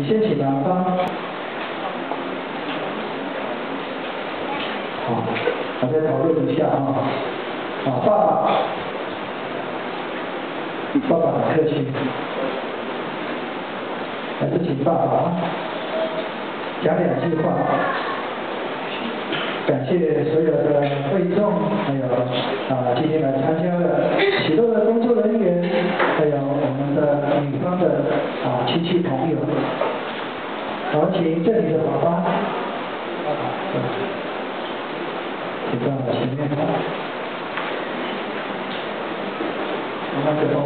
请先请男方。好，我再讨论一下啊。啊，爸爸，爸爸很客气，还是请爸爸讲两句话，感谢所有的会众，还有啊今天来参加的许多的工作人员，还有我们的女方的啊亲戚朋友。好，请这里的爸爸，请到前面。慢慢的哦。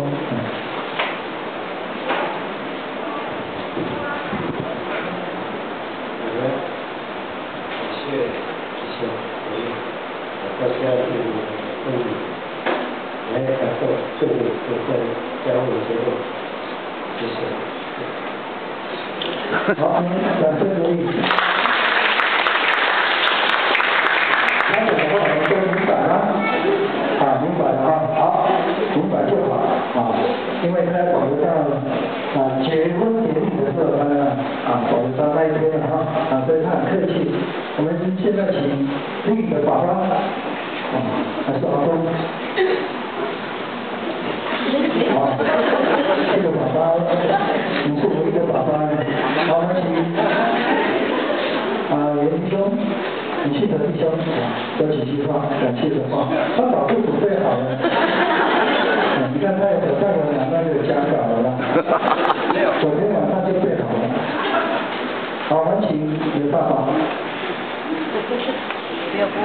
我感谢这些朋友，大家对动力来感受这个这个加入之后，谢谢。好，感谢各位。开始的话，我们都明白了，啊，明白啊，好。明白就好啊，因为他在保留到啊结婚典礼的时候，他呢啊保留到那一天了哈啊，所以他很客气。我们现在请另一个爸爸啊，还是阿公，好，这个爸爸你是唯一的爸爸弟兄，一切的弟兄说几句话，感谢的话，他早就准备好了。你看他有手上有两个就讲稿了吗？昨天晚上就备好了。好，还请刘爸爸。不要播。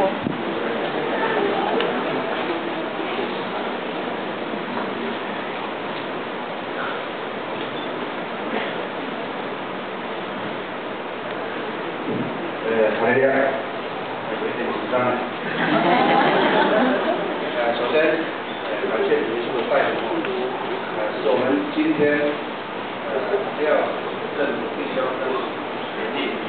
呃，好的，有 呃，首先。感谢主持的带领，呃，是我们今天呃要正必须要跟学弟辛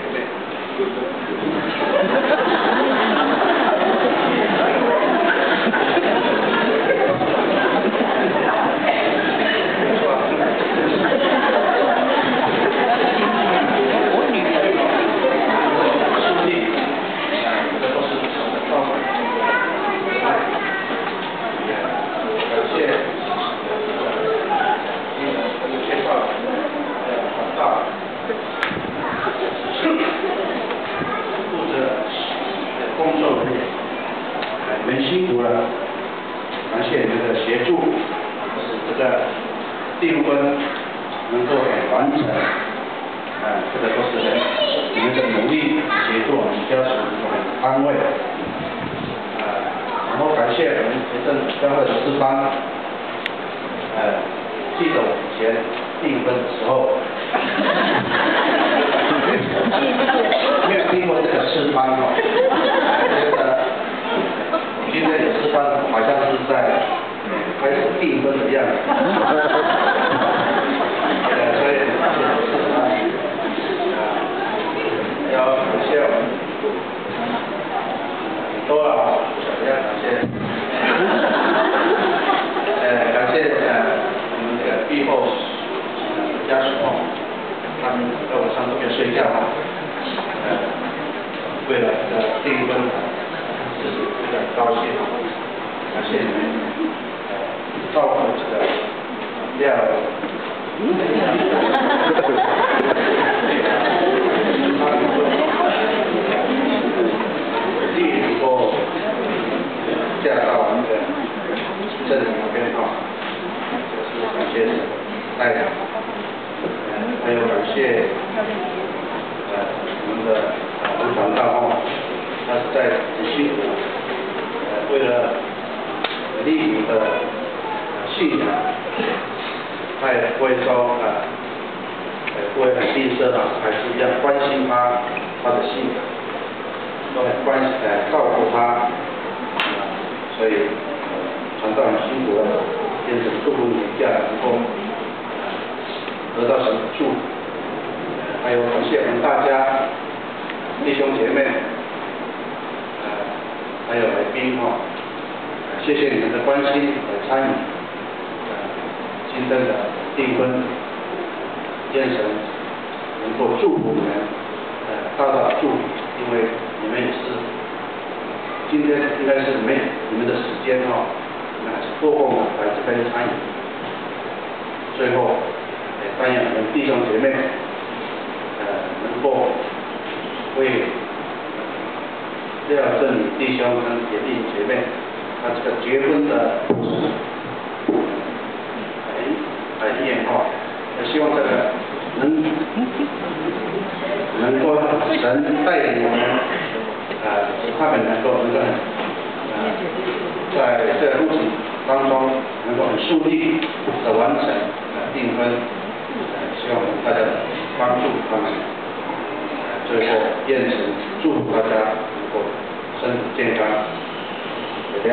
感谢你们的协助，使这个订婚能够很完成，啊，这个都是你们的努力协助，我们家属很安慰，啊，然后感谢我们财政教会的师班，呃，记得我以前订婚的 时候，没有听过这个师班哦，觉得。今天有吃饭，好像是在订婚的样子。呃，所以要感谢我们多了，要感谢。呃，感谢呃我们这个毕后家属，他们在晚上都没睡觉，呃，为了呃订婚。非常高兴，感谢你们照顾这个料。第一个驾到那个镇那边哈，就是感谢大家，还有感谢呃我们的工厂大号，他是在很辛苦。为了利益的信仰，他也不会说啊，不会很吝啬啊，还是一样关心他他的信仰，都很关心来照顾他，所以传道很辛苦的，变成祝福你家能够得到什么祝福，还有感谢我们大家弟兄姐妹。还有来宾哈，谢谢你们的关心和参与，今天的订婚，愿神能够祝福你们，呃，大大祝福，因为你们也是今天应该是没你们的时间哈，你们还是多空的来这边参与。最后，也但愿我们弟兄姐妹，呃，能够为廖正宇弟兄跟姐弟姐妹，他这个结婚的很很眼哈，也希望这个能能够神带领我们，呃，他们能够能够呃，在这个路程当中能够很顺利的完成呃订婚，呃，希望大家帮助他们，最后愿神祝福大家能够身体健康，就这